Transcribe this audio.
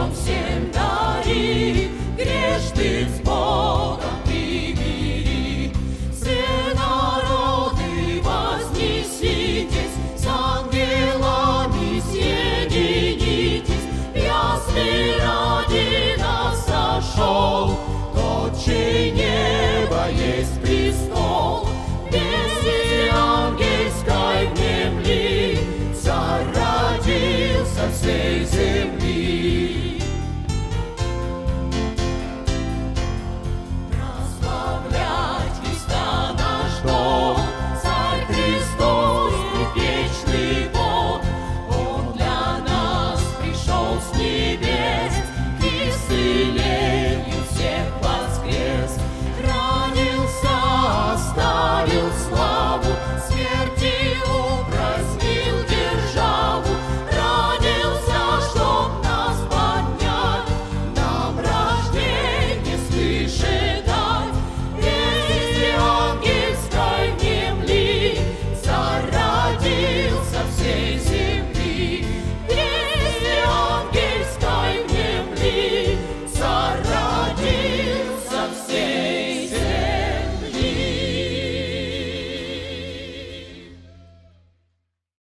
Он всем дарит, грешных с Богом примири. Все народы вознеситесь, с ангелами съединитесь, ясли ради нас сошел, тот, чей небо есть престол. с небес, и исцелению всех воскрес. Хранился, оставил славу смерть.